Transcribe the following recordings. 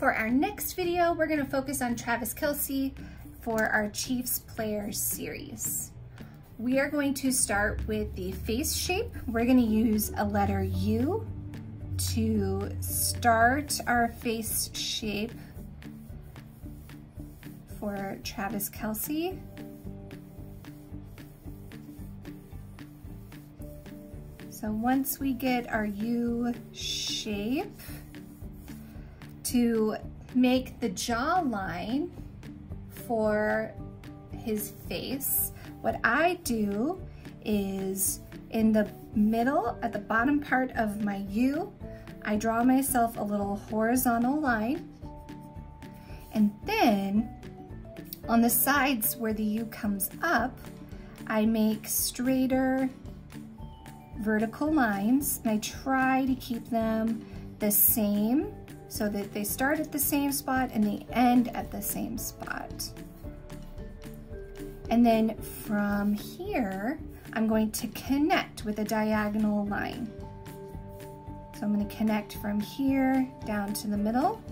For our next video, we're gonna focus on Travis Kelce for our Chiefs Players series. We are going to start with the face shape. We're gonna use a letter U to start our face shape for Travis Kelce. So once we get our U shape, to make the jawline for his face, what I do is in the middle, at the bottom part of my U, I draw myself a little horizontal line. And then on the sides where the U comes up, I make straighter vertical lines and I try to keep them the same so that they start at the same spot and they end at the same spot. And then from here, I'm going to connect with a diagonal line. So I'm gonna connect from here down to the middle.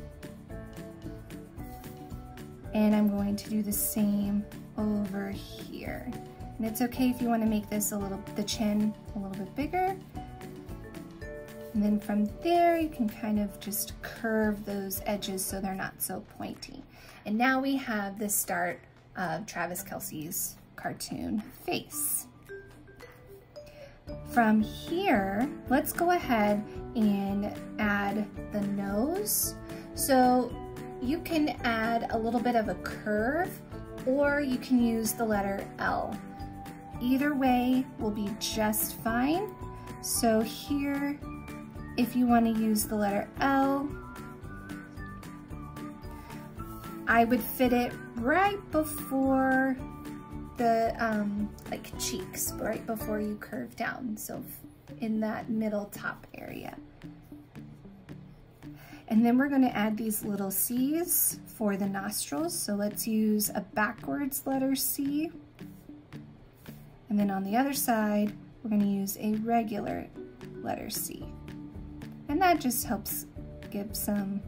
And I'm going to do the same over here. And it's okay if you wanna make this a little, the chin a little bit bigger. And then from there, you can kind of just curve those edges so they're not so pointy. And now we have the start of Travis Kelce's cartoon face. From here, let's go ahead and add the nose. So you can add a little bit of a curve or you can use the letter L. Either way will be just fine. So here if you want to use the letter L, I would fit it right before the um, like cheeks, right before you curve down. So in that middle top area. And then we're gonna add these little C's for the nostrils. So let's use a backwards letter C. And then on the other side, we're gonna use a regular letter C. And that just helps give some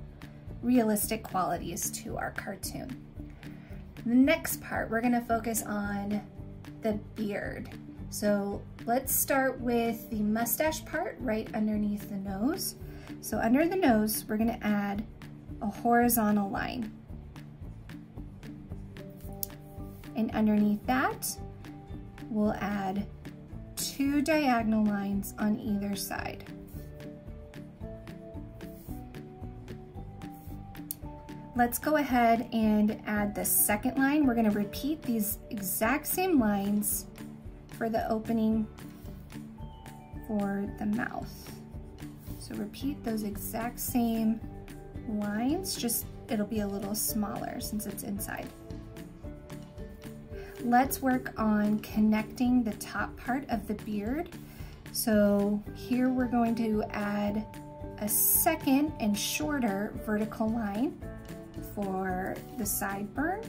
realistic qualities to our cartoon. The next part, we're gonna focus on the beard. So let's start with the mustache part right underneath the nose. So under the nose, we're gonna add a horizontal line. And underneath that, we'll add two diagonal lines on either side. Let's go ahead and add the second line. We're gonna repeat these exact same lines for the opening for the mouth. So repeat those exact same lines, just it'll be a little smaller since it's inside. Let's work on connecting the top part of the beard. So here we're going to add a second and shorter vertical line for the sideburn.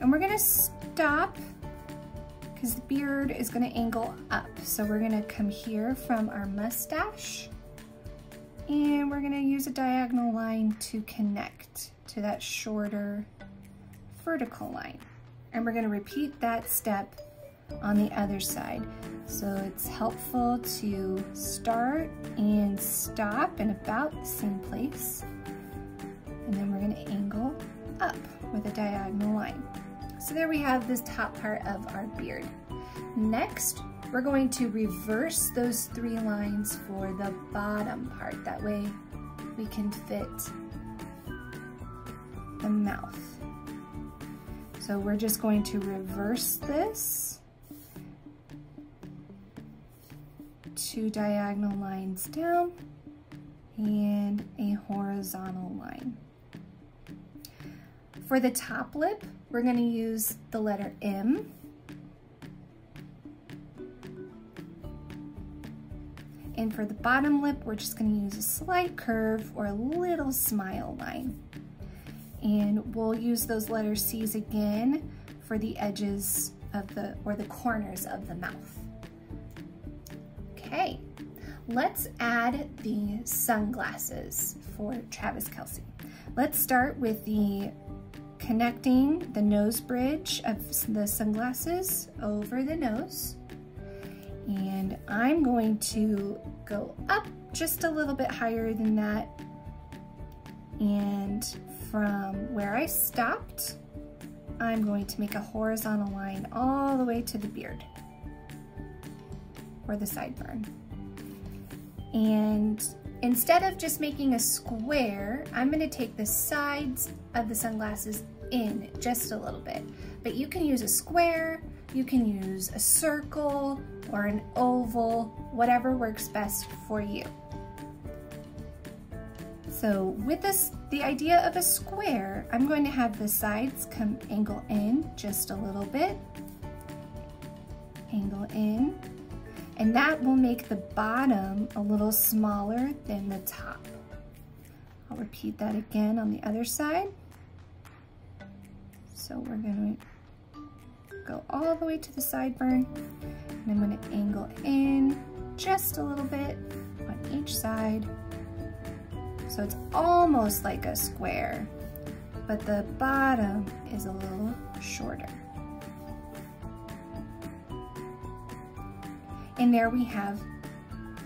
And we're gonna stop because the beard is gonna angle up. So we're gonna come here from our mustache and we're gonna use a diagonal line to connect to that shorter vertical line. And we're gonna repeat that step on the other side. So it's helpful to start and stop in about the same place. And then we're gonna angle up with a diagonal line. So there we have this top part of our beard. Next, we're going to reverse those three lines for the bottom part. That way we can fit the mouth. So we're just going to reverse this two diagonal lines down and a horizontal line. For the top lip, we're gonna use the letter M. And for the bottom lip, we're just gonna use a slight curve or a little smile line. And we'll use those letter C's again for the edges of the, or the corners of the mouth. Okay, let's add the sunglasses for Travis Kelce. Let's start with the connecting the nose bridge of the sunglasses over the nose. And I'm going to go up just a little bit higher than that. And from where I stopped, I'm going to make a horizontal line all the way to the beard or the sideburn. And instead of just making a square, I'm gonna take the sides of the sunglasses in just a little bit. But you can use a square, you can use a circle or an oval, whatever works best for you. So with this, the idea of a square, I'm going to have the sides come angle in just a little bit, angle in, and that will make the bottom a little smaller than the top. I'll repeat that again on the other side. So we're gonna go all the way to the sideburn, and I'm gonna angle in just a little bit on each side. So it's almost like a square, but the bottom is a little shorter. And there we have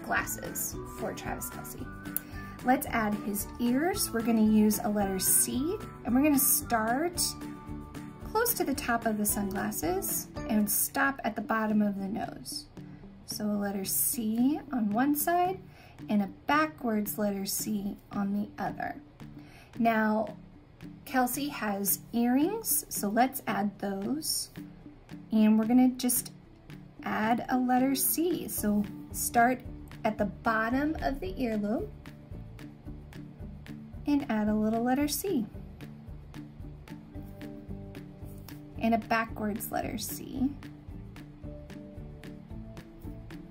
glasses for Travis Kelce. Let's add his ears. We're gonna use a letter C and we're gonna start close to the top of the sunglasses and stop at the bottom of the nose. So a letter C on one side and a backwards letter C on the other. Now, Kelce has earrings, so let's add those. And we're gonna just add a letter C. So start at the bottom of the earlobe and add a little letter C. And a backwards letter C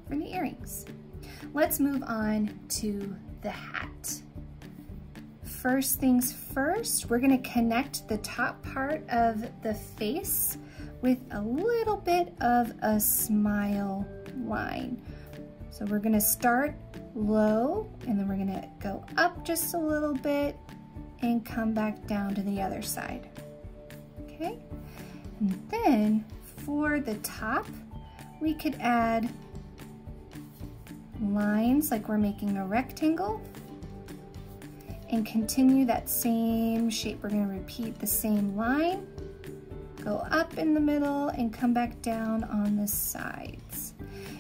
for the earrings. Let's move on to the hat. First things first, we're gonna connect the top part of the face with a little bit of a smile line. So we're gonna start low and then we're gonna go up just a little bit and come back down to the other side. Okay, and then for the top, we could add lines like we're making a rectangle and continue that same shape. We're gonna repeat the same line Go up in the middle and come back down on the sides.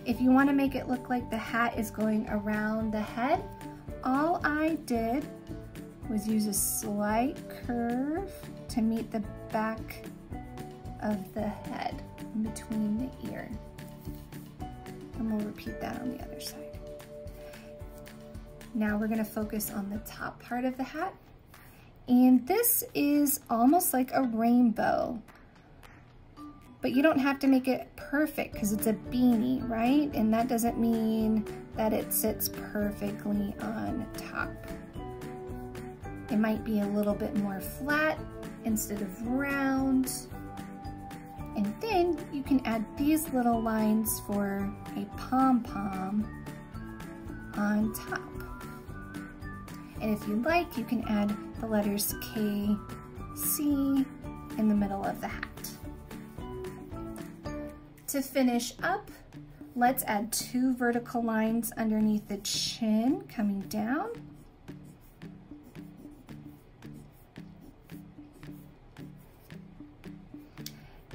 If you wanna make it look like the hat is going around the head, all I did was use a slight curve to meet the back of the head in between the ear. And we'll repeat that on the other side. Now we're gonna focus on the top part of the hat. And this is almost like a rainbow but you don't have to make it perfect because it's a beanie, right? And that doesn't mean that it sits perfectly on top. It might be a little bit more flat instead of round. And then you can add these little lines for a pom-pom on top. And if you like, you can add the letters K, C in the middle of the hat. To finish up, let's add two vertical lines underneath the chin coming down.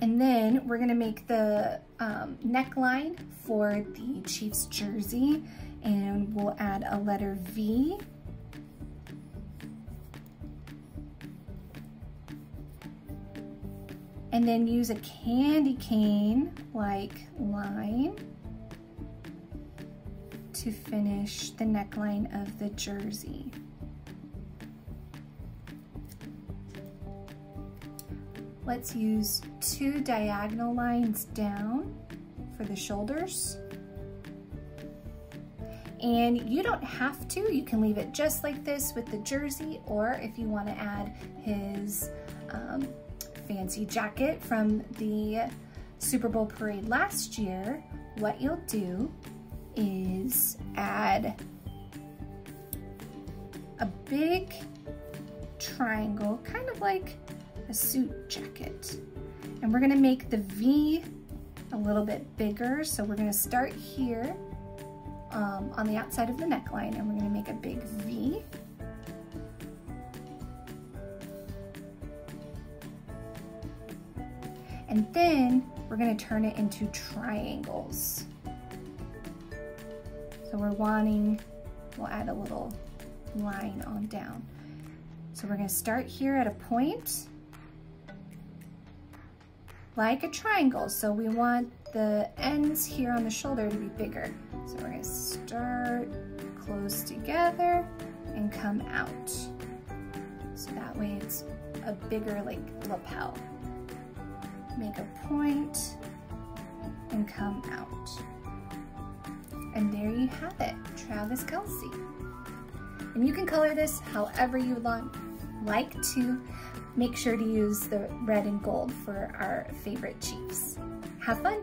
And then we're gonna make the um, neckline for the Chiefs jersey and we'll add a letter V and then use a candy cane like line to finish the neckline of the jersey. Let's use two diagonal lines down for the shoulders. And you don't have to, you can leave it just like this with the jersey, or if you wanna add his um, fancy jacket from the Super Bowl parade last year, what you'll do is add a big triangle, kind of like a suit jacket. And we're gonna make the V a little bit bigger. So we're gonna start here um, on the outside of the neckline and we're gonna make a big V. And then we're gonna turn it into triangles. So we're wanting, we'll add a little line on down. So we're gonna start here at a point, like a triangle. So we want the ends here on the shoulder to be bigger. So we're gonna start close together and come out. So that way it's a bigger like lapel. Make a point and come out. And there you have it, Travis Kelce. And you can color this however you like to. Make sure to use the red and gold for our favorite Chiefs. Have fun!